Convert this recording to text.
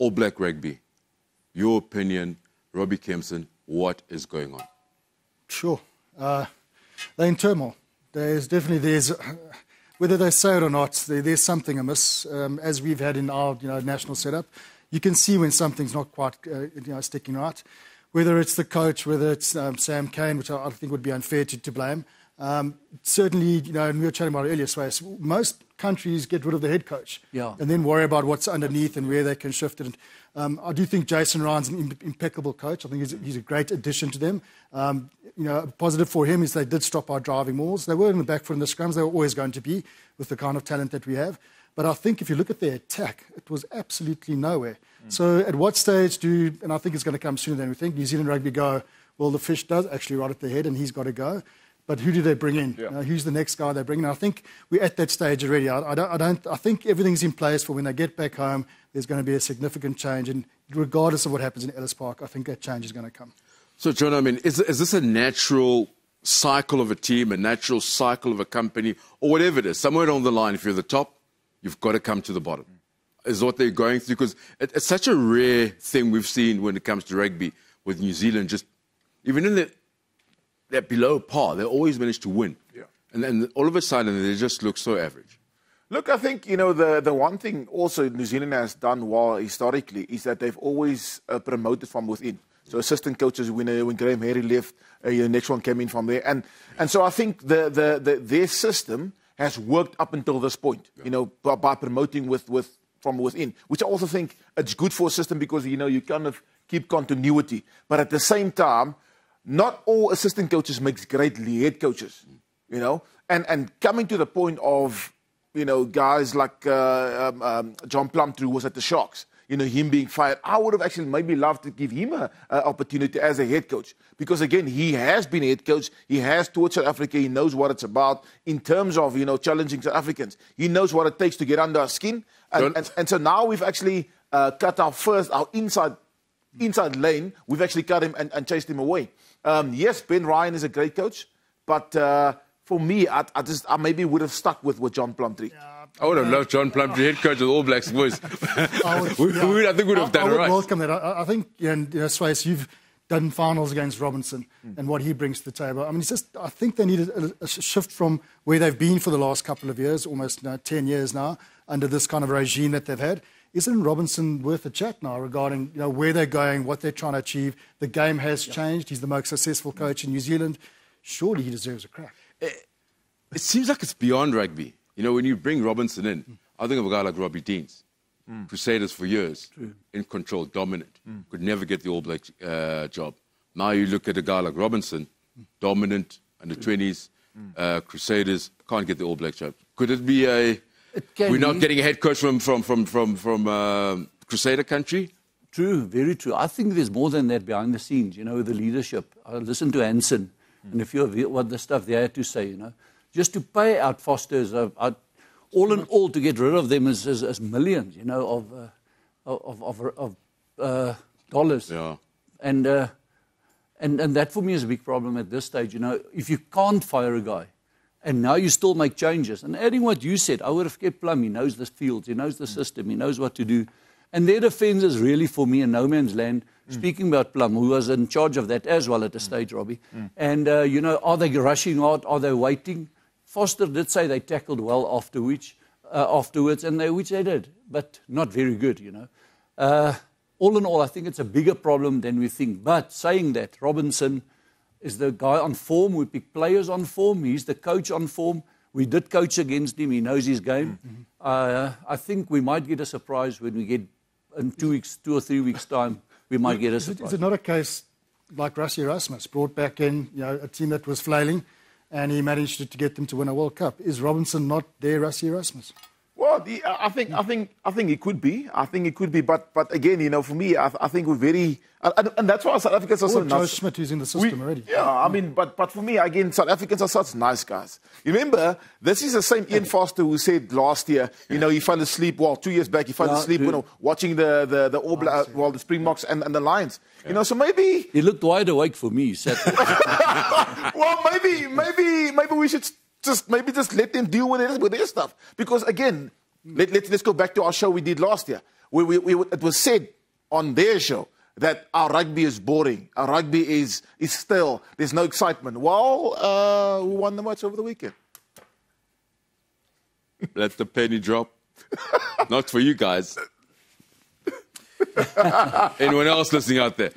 All Black Rugby. Your opinion, Robbi Kempson, what is going on? Sure. Uh, they're in turmoil. There's definitely, there's, whether they say it or not, there, there's something amiss, um, as we've had in our you know, national setup. You can see when something's not quite uh, you know, sticking right. Whether it's the coach, whether it's um, Sam Cane, which I, I, think would be unfair to, to blame. Um, certainly, you know, and we were chatting about it earlier, Swys, most countries get rid of the head coach yeah. and then worry about what's underneath and where they can shift it. Um, I do think Jason Ryan's an impeccable coach. I think he's, he's a great addition to them. Um, you know, positive for him is they did stop our driving mauls. They were in the back foot in the scrums. They were always going to be with the kind of talent that we have. But I think if you look at their attack, it was absolutely nowhere. Mm. So at what stage do, and I think it's going to come sooner than we think, New Zealand rugby go, well, the fish does actually right at the head and he's got to go. But who do they bring in? Yeah. You know, who's the next guy they bring in? I think we're at that stage already. I, I, don't, I, don't, I think everything's in place for when they get back home, there's going to be a significant change. And regardless of what happens in Ellis Park, I think that change is going to come. So, John, I mean, is, is this a natural cycle of a team, a natural cycle of a company, or whatever it is? Somewhere along the line, if you're the top, you've got to come to the bottom. Is what they're going through because it, it's such a rare thing we've seen when it comes to rugby with New Zealand. Just even in the they're below par. They always manage to win. Yeah. And then all of a sudden, they just look so average. Look, I think, you know, the, the one thing also New Zealand has done well historically is that they've always uh, promoted from within. So assistant coaches, when, uh, when Graham Henry left, uh, the next one came in from there. And, and so I think the, the, the, their system has worked up until this point, yeah. you know, by, by promoting with, with, from within, which I also think it's good for a system because, you know, you kind of keep continuity. But at the same time, not all assistant coaches makes great head coaches, you know. And and coming to the point of you know guys like uh, um, um, John Plumtree was at the Sharks, you know him being fired. I would have actually maybe loved to give him an opportunity as a head coach because again he has been a head coach. He has taught South Africa. He knows what it's about in terms of you know challenging South Africans. He knows what it takes to get under our skin. And and, and so now we've actually uh, cut our first our inside inside lane. We've actually cut him and, and chased him away. Um, yes, Ben Ryan is a great coach, but uh, for me, I, I, just I maybe would have stuck with, with John Plumtree. Yeah, I would have loved John Plumtree, head coach of the All Blacks boys. I, would, we, yeah, we, I think we'd have done I, I would right. welcome that. I, I think, you know, you know Swys, you've done finals against Robertson mm. and what he brings to the table. I mean, it's just, I think they need a, a, shift from where they've been for the last couple of years, almost you know, 10 years now, under this kind of regime that they've had isn't Robertson worth a chat now regarding you know, where they're going, what they're trying to achieve? The game has yeah. changed. He's the most successful coach in New Zealand. Surely he deserves a crack. It, it seems like it's beyond rugby. You know, when you bring Robertson in, mm. I think of a guy like Robbie Deans, mm. Crusaders for years, True. in control, dominant, mm. could never get the All Black uh, job. Now you look at a guy like Robertson, dominant, under 20s, mm. uh, Crusaders, can't get the All Black job. Could it be a we're not getting a head coach from from from from from uh, Crusader country. True, very true. I think there's more than that behind the scenes. You know, the leadership. I listened to Hansen, mm. and if you what the stuff they had to say, you know, just to pay out Fosters, uh, uh, all in all, to get rid of them is, is, is millions, you know, of uh, of of, of uh, dollars. Yeah. And uh, and and that for me is a big problem at this stage. You know, if you can't fire a guy and now you still make changes. And adding what you said, I would have kept Plum. He knows the fields, he knows the system, he knows what to do. And their defense is really, for me, a no man's land. Mm. Speaking about Plum, who was in charge of that as well at the stage, Robbi. Mm. And, uh, you know, are they rushing out? Are they waiting? Foster did say they tackled well after which, uh, afterwards, and they, which they did, but not very good, you know. Uh, all in all, I think it's a bigger problem than we think. But saying that, Robertson is the guy on form. We pick players on form. He's the coach on form. We did coach against him. He knows his game. Mm-hmm. Uh, I think we might get a surprise when we get in two weeks, two or three weeks' time. We might get a surprise. Is it, is it not a case like Rassie Erasmus brought back in, you know, a team that was flailing, and he managed to, to get them to win a World Cup? Is Robertson not their Rassie Erasmus? Well, uh, I think, I think, I think it could be. I think it could be. But, but again, you know, for me, I, I think we're very, and, and that's why South Africans are so nice. Joe Schmidt, who's in the system we, already. Yeah, I mean, but, but for me, again, South Africans are such nice guys. Remember, this is the same Ian Foster who said last year, you know, he fell asleep. Well, two years back, he fell yeah, asleep, you know, watching the the the All Black, well, the Springboks and, and the Lions. Yeah. You know, so maybe he looked wide awake for me. well, maybe, maybe, maybe we should just maybe just let them deal with it with their stuff because again let, let, let's go back to our show we did last year. we, we, we, it was said on their show that our rugby is boring, our rugby is, is still, there's no excitement. Well, uh, we won the match over the weekend. Let the penny drop. Not for you guys. Anyone else listening out there?